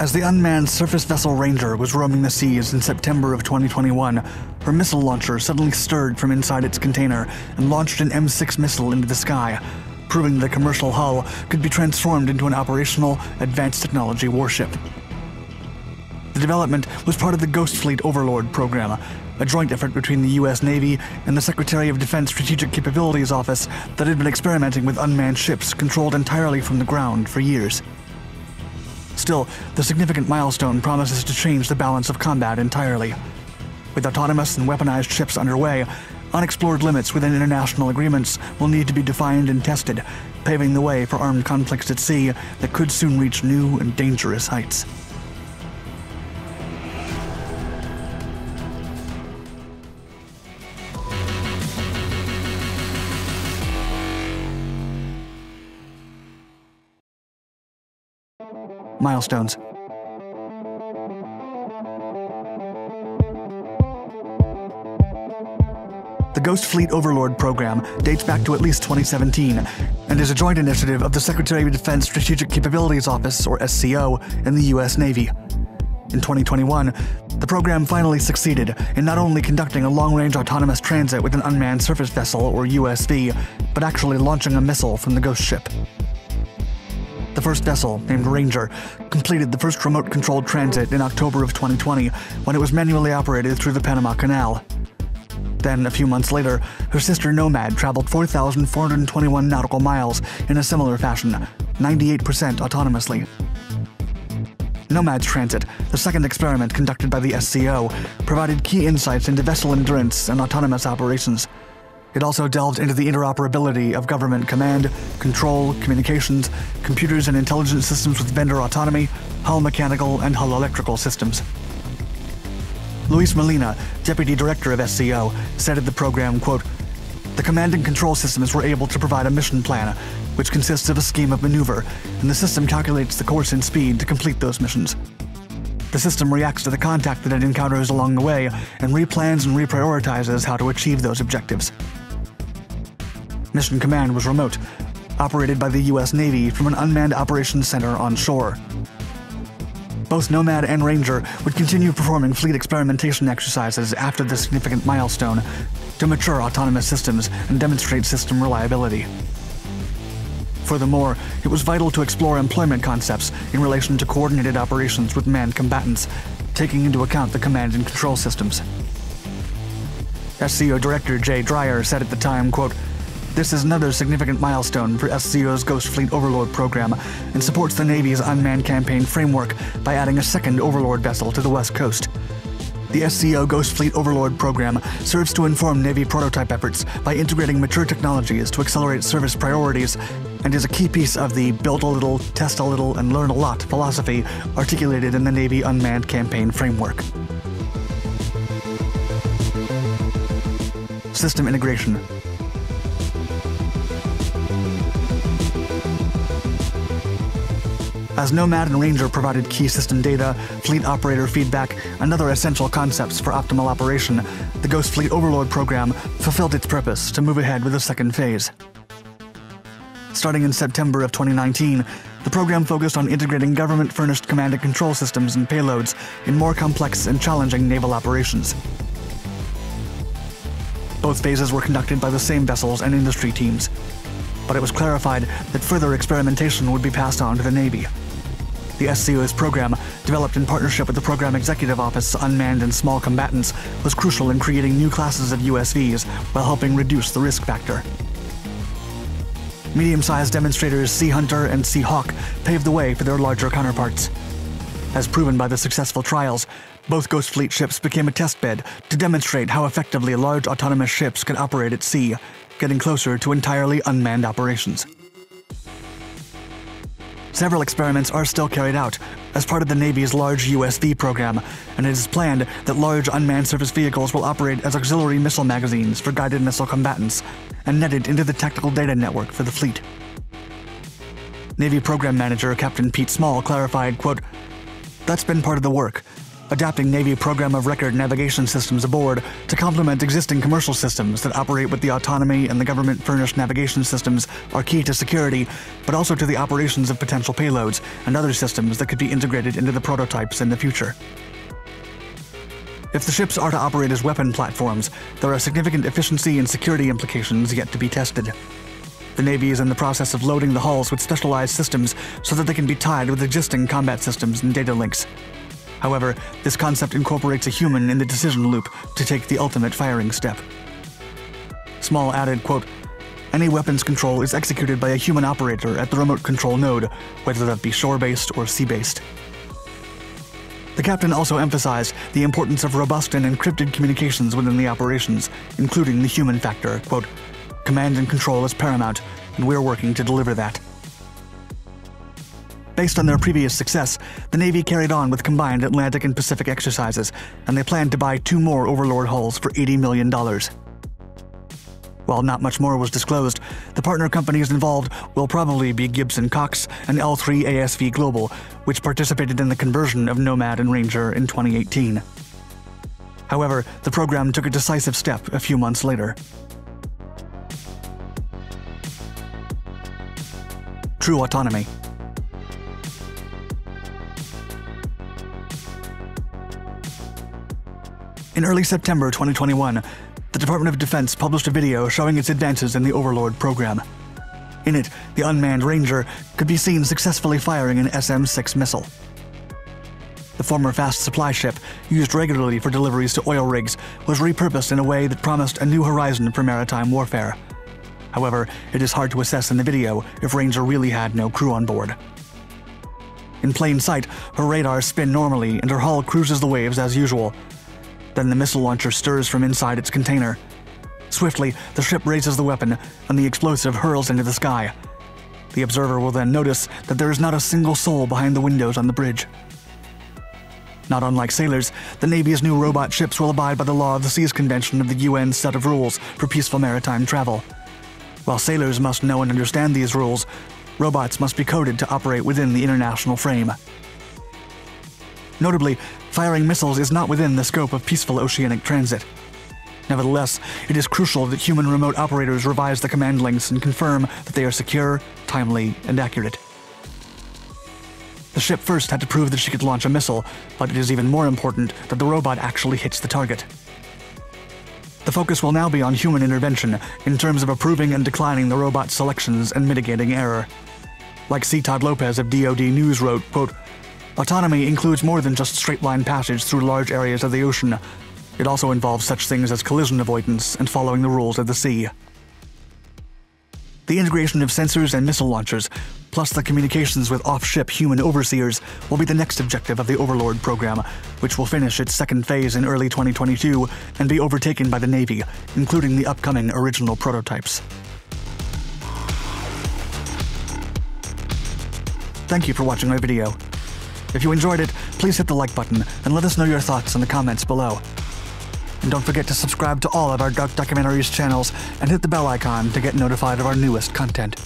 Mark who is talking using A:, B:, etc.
A: As the unmanned surface vessel Ranger was roaming the seas in September of 2021, her missile launcher suddenly stirred from inside its container and launched an SM-6 missile into the sky, proving the commercial hull could be transformed into an operational, advanced technology warship. The development was part of the Ghost Fleet Overlord program, a joint effort between the U.S. Navy and the Secretary of Defense Strategic Capabilities Office that had been experimenting with unmanned ships controlled entirely from the ground for years. Still, the significant milestone promises to change the balance of combat entirely. With autonomous and weaponized ships underway, unexplored limits within international agreements will need to be defined and tested, paving the way for armed conflicts at sea that could soon reach new and dangerous heights. Milestones. The Ghost Fleet Overlord program dates back to at least 2017 and is a joint initiative of the Secretary of Defense Strategic Capabilities Office, or SCO, and the U.S. Navy. In 2021, the program finally succeeded in not only conducting a long range autonomous transit with an unmanned surface vessel, or USV, but actually launching a missile from the Ghost ship. The first vessel, named Ranger, completed the first remote controlled transit in October of 2020 when it was manually operated through the Panama Canal. Then, a few months later, her sister Nomad traveled 4,421 nautical miles in a similar fashion, 98% autonomously. Nomad's Transit, the second experiment conducted by the SCO, provided key insights into vessel endurance and autonomous operations. It also delved into the interoperability of government command, control, communications, computers and intelligence systems with vendor autonomy, hull mechanical, and hull electrical systems. Luis Molina, deputy director of SCO, said of the program, quote, The command and control systems were able to provide a mission plan, which consists of a scheme of maneuver, and the system calculates the course and speed to complete those missions. The system reacts to the contact that it encounters along the way and replans and reprioritizes how to achieve those objectives. Mission Command was remote, operated by the U.S. Navy from an unmanned operations center on shore. Both Nomad and Ranger would continue performing fleet experimentation exercises after this significant milestone to mature autonomous systems and demonstrate system reliability. Furthermore, it was vital to explore employment concepts in relation to coordinated operations with manned combatants, taking into account the command and control systems. SCO Director Jay Dryer said at the time, quote, this is another significant milestone for SCO's Ghost Fleet Overlord program and supports the Navy's unmanned campaign framework by adding a second Overlord vessel to the West Coast. The SCO Ghost Fleet Overlord program serves to inform Navy prototype efforts by integrating mature technologies to accelerate service priorities and is a key piece of the build a little, test a little, and learn a lot philosophy articulated in the Navy Unmanned Campaign Framework. System integration. As Nomad and Ranger provided key system data, fleet operator feedback, and other essential concepts for optimal operation, the Ghost Fleet Overlord program fulfilled its purpose to move ahead with a second phase. Starting in September of 2019, the program focused on integrating government furnished command and control systems and payloads in more complex and challenging naval operations. Both phases were conducted by the same vessels and industry teams, but it was clarified that further experimentation would be passed on to the Navy. The SCO's program, developed in partnership with the Program Executive Office Unmanned and Small Combatants, was crucial in creating new classes of USVs while helping reduce the risk factor. Medium-sized demonstrators Sea Hunter and Sea Hawk paved the way for their larger counterparts. As proven by the successful trials, both Ghost Fleet ships became a testbed to demonstrate how effectively large autonomous ships could operate at sea, getting closer to entirely unmanned operations. Several experiments are still carried out as part of the Navy's large USV program, and it is planned that large unmanned surface vehicles will operate as auxiliary missile magazines for guided missile combatants and netted into the tactical data network for the fleet. Navy Program Manager Captain Pete Small clarified, quote, That's been part of the work. Adapting Navy program of record navigation systems aboard to complement existing commercial systems that operate with the autonomy and the government furnished navigation systems are key to security, but also to the operations of potential payloads and other systems that could be integrated into the prototypes in the future. If the ships are to operate as weapon platforms, there are significant efficiency and security implications yet to be tested. The Navy is in the process of loading the hulls with specialized systems so that they can be tied with existing combat systems and data links. However, this concept incorporates a human in the decision loop to take the ultimate firing step. Small added, quote, any weapons control is executed by a human operator at the remote control node, whether that be shore-based or sea-based. The captain also emphasized the importance of robust and encrypted communications within the operations, including the human factor, quote, command and control is paramount, and we're working to deliver that. Based on their previous success, the Navy carried on with combined Atlantic and Pacific exercises, and they planned to buy two more Overlord hulls for $80 million. While not much more was disclosed, the partner companies involved will probably be Gibbs & Cox and L3 ASV Global, which participated in the conversion of Nomad and Ranger in 2018. However, the program took a decisive step a few months later. True autonomy. In early September 2021, the Department of Defense published a video showing its advances in the Overlord program. In it, the unmanned Ranger could be seen successfully firing an SM 6 missile. The former fast supply ship, used regularly for deliveries to oil rigs, was repurposed in a way that promised a new horizon for maritime warfare. However, it is hard to assess in the video if Ranger really had no crew on board. In plain sight, her radars spin normally and her hull cruises the waves as usual, then the missile launcher stirs from inside its container. Swiftly, the ship raises the weapon, and the explosive hurls into the sky. The observer will then notice that there is not a single soul behind the windows on the bridge. Not unlike sailors, the Navy's new robot ships will abide by the Law of the Seas Convention of the UN's set of rules for peaceful maritime travel. While sailors must know and understand these rules, robots must be coded to operate within the international frame. Notably, firing missiles is not within the scope of peaceful oceanic transit. Nevertheless, it is crucial that human remote operators revise the command links and confirm that they are secure, timely, and accurate. The ship first had to prove that she could launch a missile, but it is even more important that the robot actually hits the target. The focus will now be on human intervention in terms of approving and declining the robot's selections and mitigating error. Like C. Todd Lopez of DoD News wrote, quote, Autonomy includes more than just straight line passage through large areas of the ocean. It also involves such things as collision avoidance and following the rules of the sea. The integration of sensors and missile launchers, plus the communications with off ship human overseers, will be the next objective of the Overlord program, which will finish its second phase in early 2022 and be overtaken by the Navy, including the upcoming original prototypes. Thank you for watching my video. If you enjoyed it, please hit the like button and let us know your thoughts in the comments below. And don't forget to subscribe to all of our Dark Documentaries channels and hit the bell icon to get notified of our newest content.